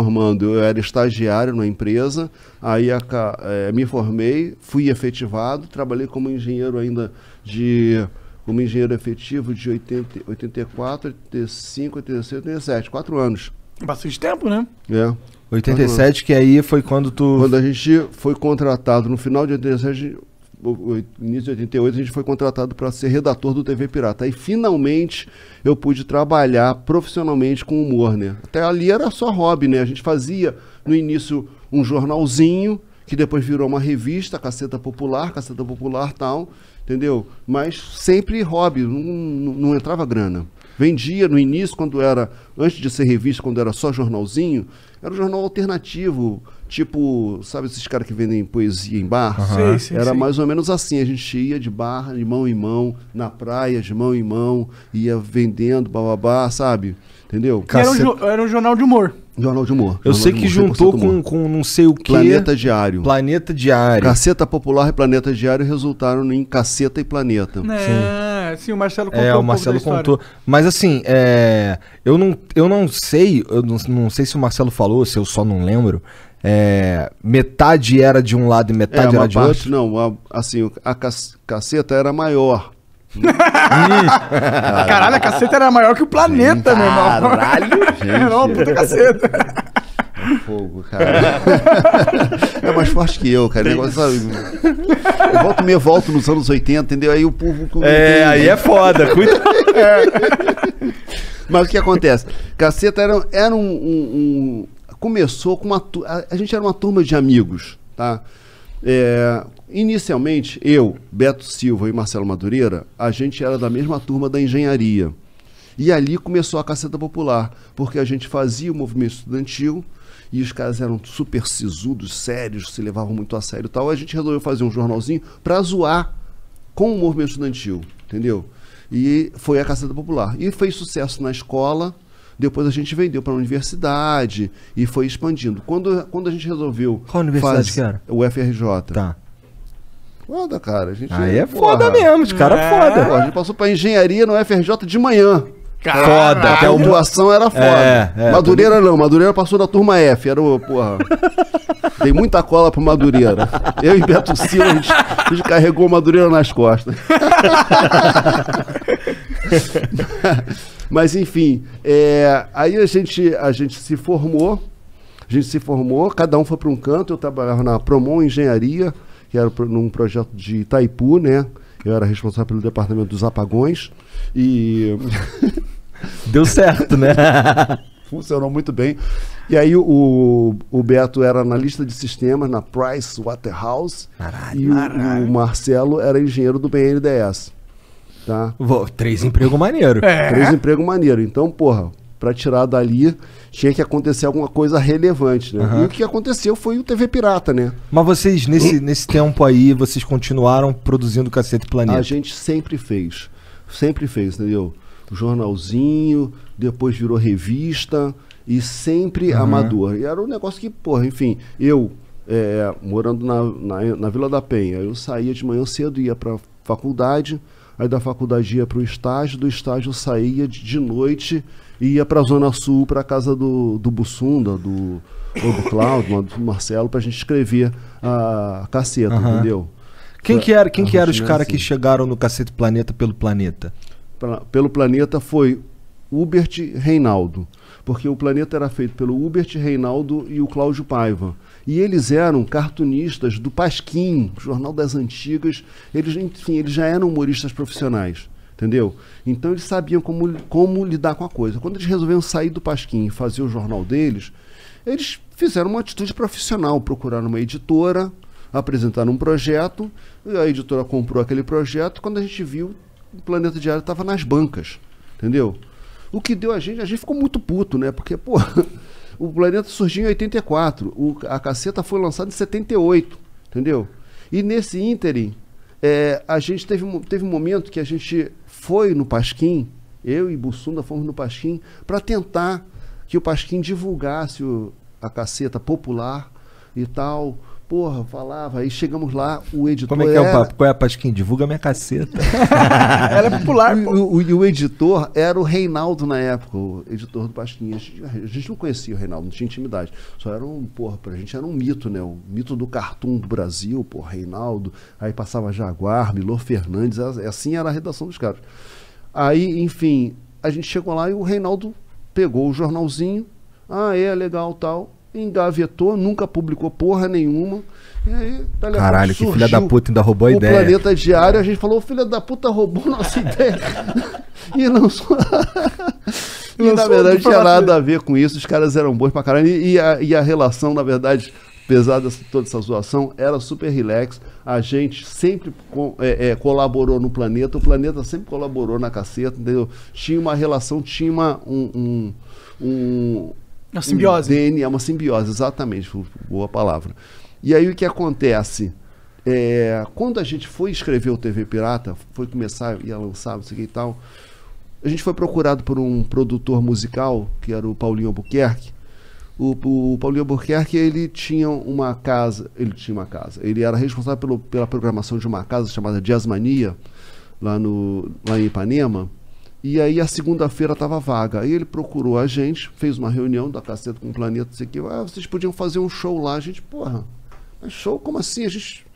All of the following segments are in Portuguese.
formando, eu era estagiário na empresa, aí a, eh, me formei, fui efetivado, trabalhei como engenheiro ainda de como engenheiro efetivo de 80, 84, 85, 86, 87, quatro anos. Bastante tempo, né? É. 87, que aí foi quando tu. Quando a gente foi contratado, no final de 87, o- o início de 88, a gente foi contratado para ser redator do TV Pirata. Aí finalmente eu pude trabalhar profissionalmente com humor, né? Até ali era só hobby, né? A gente fazia no início um jornalzinho, que depois virou uma revista, Caceta Popular, Caceta Popular tal, entendeu? Mas sempre hobby, não, não- não entrava grana. Vendia no início, quando era, antes de ser revista, quando era só jornalzinho, era um jornal alternativo, tipo, sabe esses caras que vendem poesia em bar? Sei, sei, era sei. mais ou menos assim, a gente ia de barra, de mão em mão, na praia, de mão em mão, ia vendendo, bababá, sabe? Entendeu? Era, um, jo- era um jornal de humor. Jornal de humor. Eu jornal sei que humor, juntou 100% com, com não sei o que. Planeta Diário. Planeta Diário. Caceta Popular e Planeta Diário resultaram em Caceta e Planeta. É, sim, o Marcelo contou É, um o Marcelo história. contou. Mas assim, é, eu, não, eu não sei, eu não, não sei se o Marcelo falou, se eu só não lembro. É, metade era de um lado e É, metade uma era de parte, outro. não, a- assim, a Caceta era maior. Caralho, a caceta era maior que o planeta, meu irmão. Caralho, gente. puta caceta. Fogo, cara. é mais forte que eu, cara. Negócio, sabe? Eu volto meio volto nos anos 80, entendeu? Aí o povo. É, aí é foda. Cuida. Mas o que acontece? Caceta era, era um, um- um- Começou com uma. A, a gente era uma turma de amigos, tá? É, inicialmente, eu, Beto Silva e Marcelo Madureira, a gente era da mesma turma da engenharia. E ali começou a Caceta Popular, porque a gente fazia o movimento estudantil e os caras eram super sisudos, sérios, se levavam muito a sério e tal. A gente resolveu fazer um jornalzinho pra zoar com o movimento estudantil, entendeu? E foi a Caceta Popular. E fez sucesso na escola, depois a gente vendeu para a universidade e foi expandindo. Quando, quando a gente resolveu. Qual universidade faz- que era? O FRJ. Tá. Foda, cara. A gente, Aí é porra. foda mesmo, os caras É. foda. Pô, a gente passou para engenharia no FRJ de manhã. Foda, A até pontuação era foda. É, é, Madureira não, Madureira passou da turma F, era o, porra. Dei muita cola pro Madureira. Eu e Beto Silva, a gente, a gente carregou o Madureira nas costas. Mas enfim, é, aí a gente, a gente se formou, a gente se formou, cada um foi para um canto, eu trabalhava na Promon Engenharia, que era num projeto de Itaipu, né? Eu era responsável pelo departamento dos apagões e Deu certo, né? funcionou muito bem. E aí o, o Beto era analista de sistemas na Price Waterhouse e o, o Marcelo era engenheiro do BNDES. Tá? Vou- três empregos maneiro. É. Três empregos maneiros. Então, porra, para tirar dali tinha que acontecer alguma coisa relevante, né? Aham. E o que aconteceu foi o TV Pirata, né? Mas vocês, nesse, nesse tempo aí, vocês continuaram produzindo Cacete Planeta. A gente sempre fez. Sempre fez, entendeu? Jornalzinho, depois virou revista e sempre amador. E era um negócio que, porra, enfim, eu é, morando na, na, na Vila da Penha, eu saía de manhã cedo, ia pra faculdade, aí da faculdade ia pro estágio, do estágio saía de, de noite e ia pra Zona Sul, pra casa do, do Bussunda, do, ou do Cláudio, do Marcelo, pra gente escrever a caceta, Aham. entendeu? Quem que era, quem A que era os caras assim. que chegaram no Cacete Planeta pelo planeta? pra- pelo planeta foi Hubert Reinaldo, porque o planeta era feito pelo Hubert Reinaldo e o Cláudio Paiva. E eles eram cartunistas do Pasquim, Jornal das Antigas. Eles, enfim, eles já eram humoristas profissionais, entendeu? Então eles sabiam como, como lidar com a coisa. Quando eles resolveram sair do Pasquim e fazer o jornal deles, eles fizeram uma atitude profissional, procuraram uma editora, apresentaram um projeto, a editora comprou aquele projeto. Quando a gente viu, o Planeta Diário estava nas bancas, entendeu? O que deu a gente, a gente ficou muito puto, né? Porque, pô, o Planeta surgiu em 84, o, a caceta foi lançada em 78, entendeu? E nesse ínterim, é, a gente teve, teve um momento que a gente foi no Pasquim, eu e Bussunda fomos no Pasquim, para tentar que o Pasquim divulgasse o- a caceta popular e tal, porra, falava. Aí chegamos lá, o editor. Como é que é o era- papo? Qual é, Pasquim? Divulga minha caceta. Ela é popular, E pô. o, o- e o editor era o Reinaldo na época, o editor do Pasquinha. A gente, a gente não conhecia o Reinaldo, não tinha intimidade. Só era um, porra, pra gente era um mito, né? O mito do cartoon do Brasil, porra, Reinaldo. Aí passava Jaguar, Milor Fernandes, a- assim era a redação dos caras. Aí, enfim, a gente chegou lá e o Reinaldo pegou o jornalzinho. Ah, é, legal, tal. Engavetou, nunca publicou porra nenhuma. E aí, a Caralho, que filha da puta ainda roubou a o ideia. Planeta Diário, a gente falou, o filho da puta roubou nossa ideia. e lançou. e na verdade do tinha nada a ver com isso, os caras eram bons pra caralho. E, e a, e a relação, na verdade, apesar de toda essa zoação, era super relax. A gente sempre co- é, é, colaborou no planeta, o planeta sempre colaborou na caceta, entendeu? Tinha uma relação, tinha uma, um, um, um, Uma simbiose. um DNA, uma simbiose, exatamente, boa palavra. E aí o que acontece? É, quando a gente foi escrever o TV Pirata, foi começar, ia lançar, não sei o que e tal, a gente foi procurado por um produtor musical, que era o Paulinho Albuquerque. O, o Paulinho Albuquerque, ele tinha uma casa, ele tinha uma casa, ele era responsável pelo- pela programação de uma casa chamada Jazzmania, lá, no, lá em Ipanema, e aí a segunda-feira estava vaga. Aí ele procurou a gente, fez uma reunião da Caceta com o Planeta, sei que, ah, vocês podiam fazer um show lá. A gente, porra, mas show? Como assim? A gente...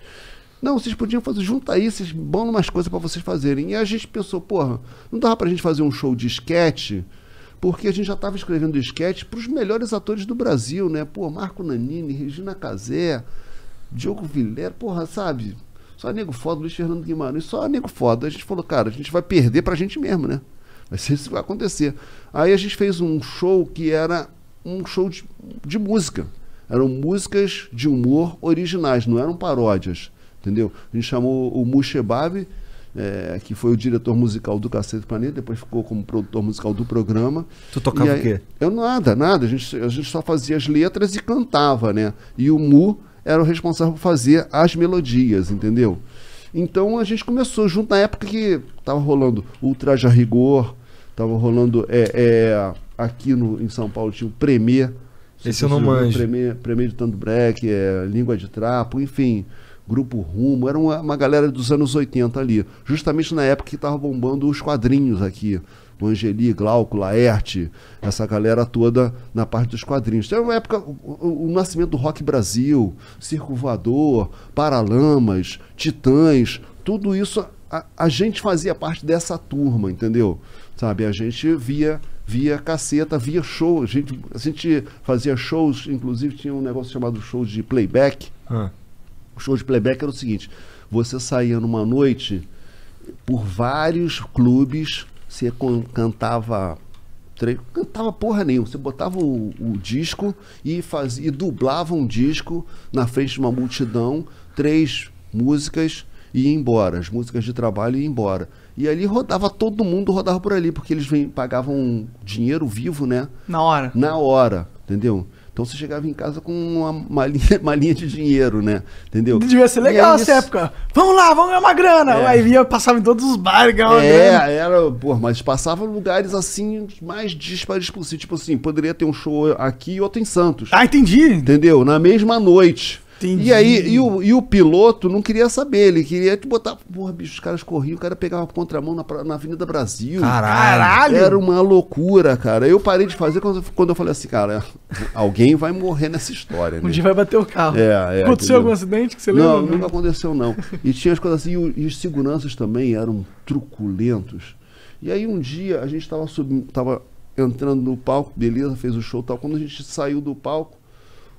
Não, vocês podiam fazer, junta aí, vocês bom umas coisas para vocês fazerem. E a gente pensou, porra, não dava pra gente fazer um show de esquete, porque a gente já estava escrevendo esquete para os melhores atores do Brasil, né? Pô, Marco Nanini, Regina Casé, Diogo Vilera, porra, sabe? Só nego foda, Luiz Fernando Guimarães, só nego foda. A gente falou, cara, a gente vai perder pra gente mesmo, né? Ser isso que vai acontecer. Aí a gente fez um show que era um show de, de música. Eram músicas de humor originais, não eram paródias, entendeu? A gente chamou o Mushebab, é, que foi o diretor musical do Cacete Planeta, depois ficou como produtor musical do programa. Tu tocava aí- o quê? Eu nada, nada. A gente, a gente só fazia as letras e cantava, né? E o Mu era o responsável por fazer as melodias, entendeu? Então a gente começou junto na época que tava rolando Ultraja Rigor, tava rolando é, é, aqui no, em São Paulo tinha o Premier. Esse eu não manjo. Premier, Premier de Tando Breck, é, Língua de Trapo, enfim. Grupo Rumo, era uma, uma galera dos anos 80 ali. Justamente na época que tava bombando os quadrinhos aqui. O Angeli, Glauco, Laerte, essa galera toda na parte dos quadrinhos. Então, era uma época, o- o nascimento do Rock Brasil, Circo Voador, Paralamas, Titãs, tudo isso a, a gente fazia parte dessa turma, entendeu? Sabe, a gente via via caceta, via show, a gente, a gente fazia shows, inclusive tinha um negócio chamado show de playback. Ah. O show de playback era o seguinte: você saía numa noite por vários clubes, você cantava. Cantava porra nenhuma. Você botava o, o disco e, fazia, e dublava um disco na frente de uma multidão, três músicas e ia embora. As músicas de trabalho e ia embora. E ali rodava, todo mundo rodava por ali, porque eles vem, pagavam dinheiro vivo, né? Na hora. na hora, entendeu? Então você chegava em casa com uma malinha, malinha de dinheiro, né? Entendeu? Devia ser legal essa isso- época. Vamos lá, vamos ganhar uma grana. É. Aí via, passava em todos os bares, ganhava uma grana. É, era, pô, mas passava em lugares assim, mais dispares possível. Tipo assim, poderia ter um show aqui e outro em Santos. Ah, entendi. Entendeu? Na mesma noite. Entendi. E aí, e o, e o piloto não queria saber, ele queria te botar. Porra, bicho, os caras corriam, o cara pegava contramão na, na Avenida Brasil. Caralho. Era uma loucura, cara. Eu parei de fazer quando, quando eu falei assim, cara, alguém vai morrer nessa história. Um né? dia vai bater o carro. É, é, Aconteceu entendeu? algum acidente que você lembra? Não, nunca aconteceu, não. E tinha as coisas assim, e, o- e os seguranças também eram truculentos. E aí um dia a gente estava tava entrando no palco, beleza, fez o show e tal. Quando a gente saiu do palco,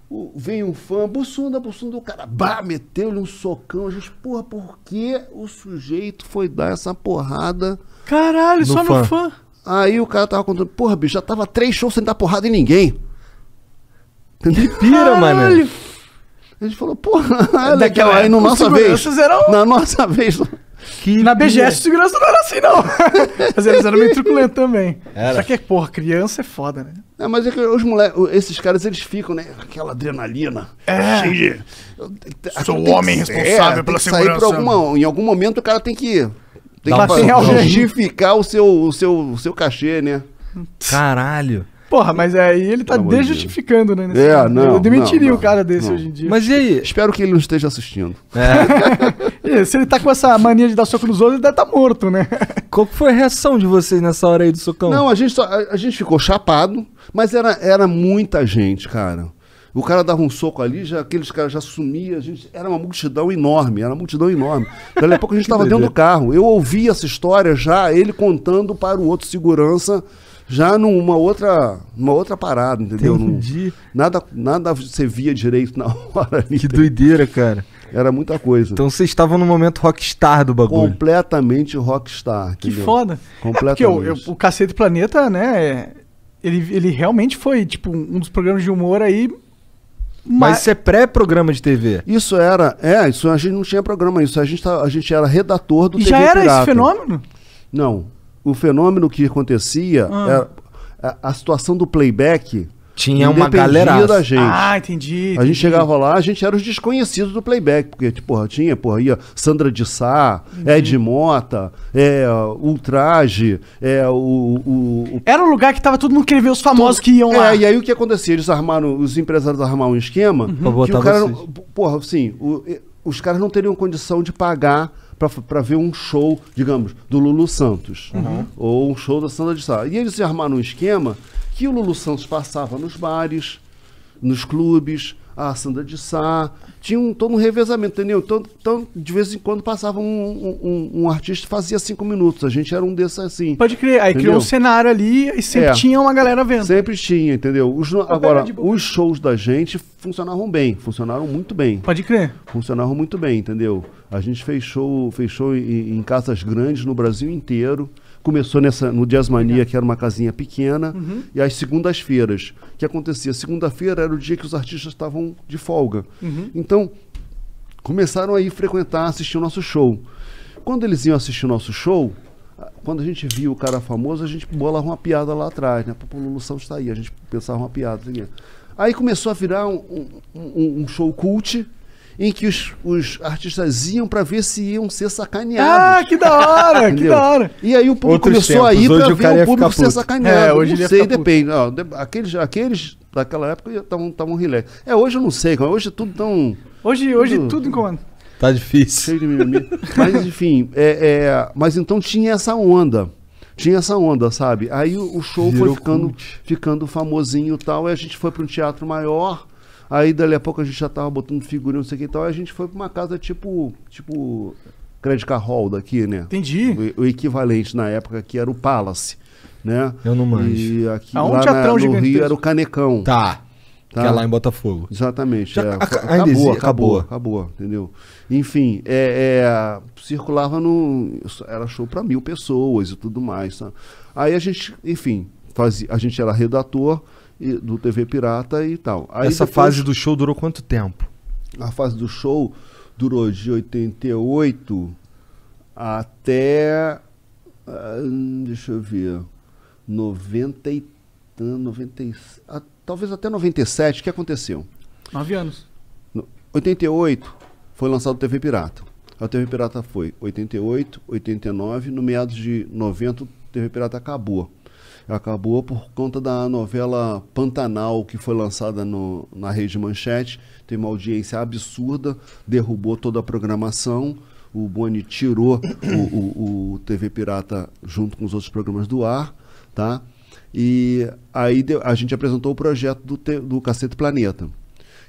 o- vem um fã, bussunda, bussunda, o cara, bah, meteu-lhe um socão. A gente, porra, por que o sujeito foi dar essa porrada? Caralho, No só fã. no fã. Aí o cara tava contando, porra, bicho, já tava três shows sem dar porrada em ninguém. Entendeu? Pira, mano. A gente falou, porra, é Daquela legal. Aí na nossa os vez. eram- Na nossa vez. Que Na. BGS, segurança não era assim, não. Mas eles eram meio truculentos também. Era. Só que, porra, criança é foda, né? É, mas é que os moleques, esses caras, eles ficam, né? Aquela adrenalina. É. Cheio de. Sou o Tem que- homem responsável tem pela segurança. Pra alguma, em algum momento o cara tem que. Tem Dá que alguém. justificar o seu, o, seu, o seu cachê, né? Caralho. Porra, mas aí ele tá Pelo desjustificando, né? nesse É, caso. não, Eu demitiria não, um cara desse não. hoje em dia. Mas e aí? Espero que ele não esteja assistindo. E se ele tá com essa mania de dar soco nos outros, ele deve estar tá morto, né? Qual foi a reação de vocês nessa hora aí do socão? Não, a gente, só- a, a gente ficou chapado, mas era, era muita gente, cara. O cara dava um soco ali, já, aqueles caras já sumiam. A gente, era uma multidão enorme, era uma multidão enorme. Daqui a pouco a gente estava dentro do carro. Eu ouvi essa história já, ele contando para o outro segurança, já numa outra, numa outra parada, entendeu? Num- Entendi. nada, nada você via direito na hora ali. Que doideira, cara. Era muita coisa. Então vocês estavam no momento rockstar do bagulho. Completamente rockstar. Que entendeu? foda. Completamente. É porque o, eu- o Cacete Planeta, né? Ele, ele realmente foi, tipo, um dos programas de humor aí. Mas isso é pré-programa de TV. Isso era, é, isso a gente não tinha programa, isso a gente, tá- a gente era redator do E TV já era Pirata. esse fenômeno? Não, o fenômeno que acontecia Ah. era a, a situação do playback Tinha uma galera. da gente. Ah, entendi. A entendi. gente chegava lá, a gente era os desconhecidos do playback, porque, tipo, porra, tinha, porra, ia Sandra de Sá, Ed Mota, é, Ultraje, é, o, o, o Era um lugar que tava todo mundo querendo ver os famosos que iam é, lá. e aí o que acontecia? Eles armaram, os empresários armaram um esquema Pra que botar o cara, vocês. porra, assim, o- os caras não teriam condição de pagar pra, pra ver um show, digamos, do Lulu Santos. Ou um show da Sandra de Sá. E eles armaram um esquema que o Lulu Santos passava nos bares, nos clubes, a Sandra de Sá. Tinha um, todo um revezamento, entendeu? Então, então, de vez em quando passava um, um, um- um artista e fazia cinco minutos. A gente era um desses assim. Pode crer. Aí criou Entendeu? um cenário ali e sempre É. tinha uma galera vendo. Sempre tinha, entendeu? Os pega agora, os shows da gente funcionaram bem, funcionaram muito bem. Pode crer. Funcionaram muito bem, entendeu? A gente fez show, fez show em, em casas grandes no Brasil inteiro. Começou nessa, no Jazz Mania, que era uma casinha pequena, Uhum. e às segundas-feiras. O que acontecia? Segunda-feira era o dia que os artistas estavam de folga. Uhum. Então, começaram a ir frequentar, assistir o nosso show. Quando eles iam assistir o nosso show, quando a gente via o cara famoso, a gente bolava uma piada lá atrás, né? Pô, o Lulu Santos está aí, a gente pensava uma piada. assim. Aí começou a virar um- um- um show cult em que os, os artistas iam para ver se iam ser sacaneados. Ah, que da hora, que da hora. E aí o público Outros começou a tempos, ir hoje pra o ver o público ser sacaneado. É, hoje não ele sei, depende. Ó, aqueles, aqueles daquela época estavam relax. É, hoje eu não sei, hoje é tudo tão Hoje, hoje Tudo- tudo em comando. Tá difícil. cheio de mimimi. mas enfim, é, é, mas então tinha essa onda. Tinha essa onda, sabe? Aí o, show Virou foi ficando, cult. ficando famosinho e tal. E a gente foi para um teatro maior. Aí dali a pouco a gente já tava botando figurinha, não sei o que e tal. Aí a gente foi para uma casa tipo. Tipo. Credit Card Hall daqui, né? Entendi. O, o equivalente na época que era o Palace, né? Eu não manjo. E aqui um lá na- no gigantesco. Rio era o Canecão. Tá. Tá. Que é lá em Botafogo. Exatamente. Já é. ainda acabou, acabou, Acabou. acabou, entendeu? Enfim, é, é, circulava no. Era show para mil pessoas e tudo mais. tá? Aí a gente, enfim, fazia, a gente era redator e- do TV Pirata e tal. Aí Essa depois- fase do show durou quanto tempo? A fase do show durou de 88 até. ah, deixa eu ver. 90 e, tan- 90 e- ah, talvez até 97. O que aconteceu? Nove anos. No 88 foi lançado o TV Pirata. A TV Pirata foi 88, 89, no meados de 90 o TV Pirata acabou. Acabou por conta da novela Pantanal, que foi lançada no- na Rede Manchete. Tem uma audiência absurda, derrubou toda a programação. O Boni tirou o, o- o TV Pirata junto com os outros programas do ar, tá? E aí a gente apresentou o projeto do, do Cacete Planeta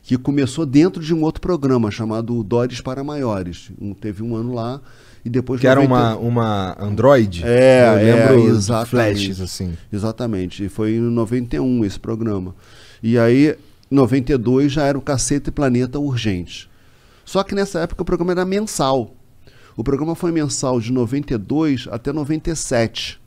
que começou dentro de um outro programa chamado Dores para Maiores. Um- teve um ano lá e depois... Que era 90 uma, uma Android? É, Eu é, lembro dos exatamente. flashes, assim. Exatamente. E foi em 91 esse programa. E aí, em 92 já era o Cacete Planeta Urgente. Só que nessa época o programa era mensal. O programa foi mensal de 92 até 97,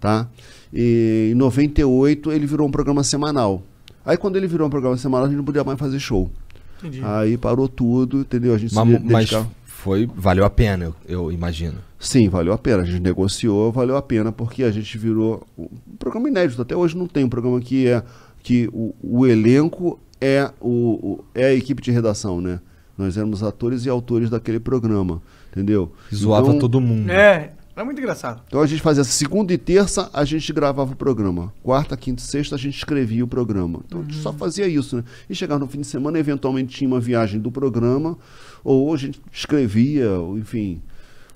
tá? E em 98 ele virou um programa semanal. Aí quando ele virou um programa semanal, a gente não podia mais fazer show. Entendi. Aí parou tudo, entendeu? A gente Mas, se mas dedicava... foi, valeu a pena, eu, eu imagino. Sim, valeu a pena. A gente negociou, valeu a pena, porque a gente virou um programa inédito. Até hoje não tem um programa que é que o, o elenco é, o, o- é a equipe de redação, né? Nós éramos atores e autores daquele programa, entendeu? Zoava Então, todo mundo. É. Era muito engraçado. Então a gente fazia segunda e terça, a gente gravava o programa. Quarta, quinta e sexta, a gente escrevia o programa. Então a gente só fazia isso, né? E chegava no fim de semana, eventualmente tinha uma viagem do programa, ou a gente escrevia, ou, enfim,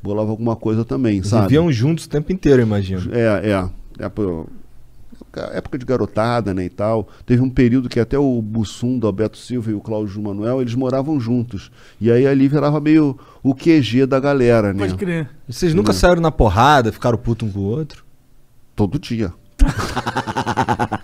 bolava alguma coisa também, sabe? Viviam juntos o tempo inteiro, imagino. É, é. é época de garotada, né, e tal. Teve um período que até o Bussum, do Alberto Silva e o Cláudio Manuel, eles moravam juntos. E aí ali virava meio o QG da galera, né? Pode crer. Vocês nunca saíram na porrada, ficaram puto um com o outro? Todo dia.